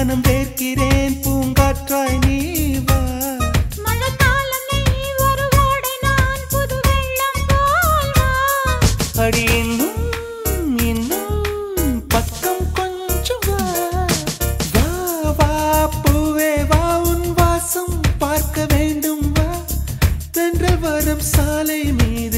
மனம் வேர்க்கிறேன் பூங்காற்றாய் நீ வா அடி இன்னும் இன்னும் பக்கம் கொஞ்சம் வா. வா பூவே வா உன் வாசம் பார்க்க வேண்டும் சாலை மீது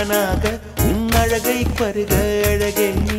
தானாக உன் அழகை பருக அழகே நீ.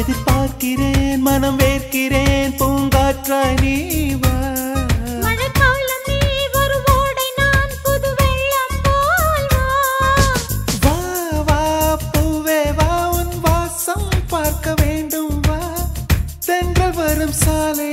எதிர்பார்க்கிறேன் மனம் வேர்க்கிறேன் பூங்காற்றாய் நீ பார்க்க வேண்டும் வா. தென்றல் வரும் சாலை